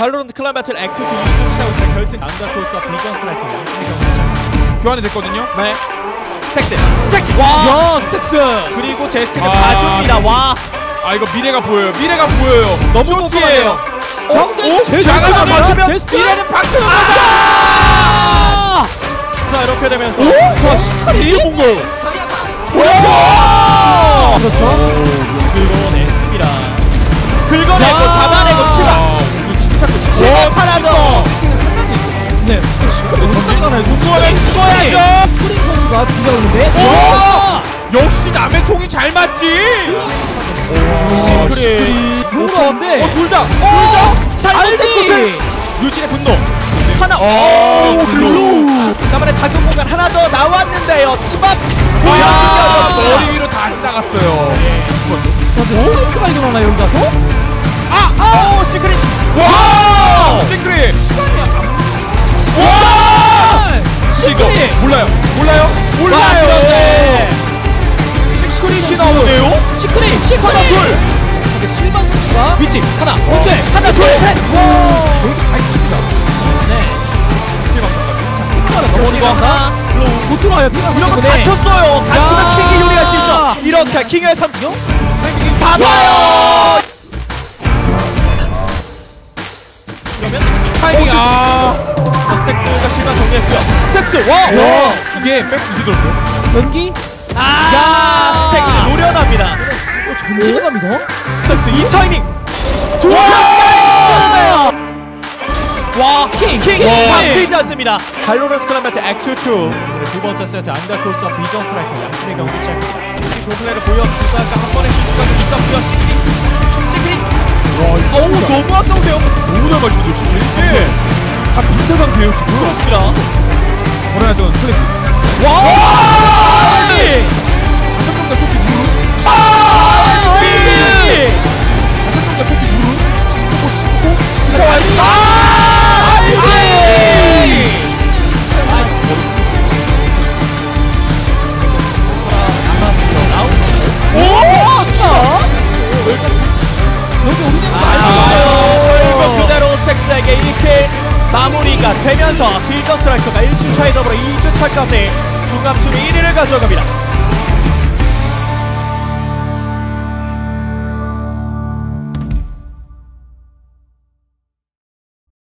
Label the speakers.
Speaker 1: 발로란트 클라이 배틀 액트 2중 시작부터 결승 비전 스트라이커 양팀의 경기 시작.
Speaker 2: 교환이 됐거든요.
Speaker 1: 네. 스택스, 스택스. 와.
Speaker 3: 야 스택스
Speaker 1: 그리고 제스트가
Speaker 2: 아,
Speaker 1: 봐줍니다. 와.
Speaker 2: 아 이거 미래가 보여요. 미래가 보여요.
Speaker 1: 너무. 꼼꼼하네요.
Speaker 3: 자 근데
Speaker 2: 오?
Speaker 3: 제스트
Speaker 2: 자가가
Speaker 3: 아니야?
Speaker 2: 맞으면
Speaker 3: 제스트
Speaker 2: 미래는 박수.
Speaker 3: 아!
Speaker 1: 자 이렇게 되면서
Speaker 3: 자 시카리
Speaker 1: 공고
Speaker 3: 와! 그렇죠 어오는데
Speaker 2: 와! 역시 남의 총이 잘 맞지.
Speaker 1: 시크릿.
Speaker 3: 요런데
Speaker 2: 어, 둘 다.
Speaker 1: 둘다 잘못된! 곳을 유진의 분노 하나
Speaker 2: 오,
Speaker 1: 오 글로 나만의 작은 공간 하나 더 나왔는데요 치밥
Speaker 2: 아,
Speaker 1: 보여주면서
Speaker 2: 머리 위로 다시 나갔어요.
Speaker 3: 자 스파이크가 일어나나 여기 가서
Speaker 1: 아! 오 시크릿
Speaker 2: 와! 시크릿
Speaker 1: 하나 둘.
Speaker 3: 근데 실반 선수가
Speaker 1: 위치 하나
Speaker 3: 오케이.
Speaker 1: 하나 둘셋.
Speaker 3: 와. 여기 다 있습니다.
Speaker 1: 네. 하나.
Speaker 3: 피가
Speaker 1: 이런 거. 다쳤어요. 다치면
Speaker 3: 야.
Speaker 1: 킹이 요리할 수 있죠. 이렇게 킹의 3요? 잡아요! 그러면 타이밍
Speaker 2: 아,
Speaker 1: 자, 스택스가 실만 정리했고요. 스택스 와!
Speaker 3: 와
Speaker 2: 이게 백 이게 들었어요?
Speaker 3: 연기?
Speaker 1: 아
Speaker 3: 야.
Speaker 1: 스택스 노련합니다.
Speaker 3: 어, 전진을 갑니다
Speaker 1: 스택스 이 타이밍 두
Speaker 3: 와!
Speaker 1: 와!
Speaker 3: 킹,
Speaker 1: 킹!
Speaker 3: 킹!
Speaker 1: 잡히지 않습니다 발로란트 클럽 매트 액트 2 오늘 두 번째 세트 앙다크로스와 비전 스트라이커 양팀의 경기 시작입니다 이 좋은 플레이를 보여주다가 한 번의 실수가 좀 있었고요 시크릿 시크릿
Speaker 2: 와,
Speaker 1: 어우 너무 아까운데요
Speaker 2: 너무 잘 맞추죠, 시크릿. 예다 비슷한 돼요, 지금.
Speaker 1: 그렇습니다
Speaker 3: 여기 오는
Speaker 1: 아유, 이거 그대로 스택스에게 1킬 마무리가 되면서 빌더 스트라이커가 1주차에 더불어 2주차까지 중갑순위 1위를 가져갑니다.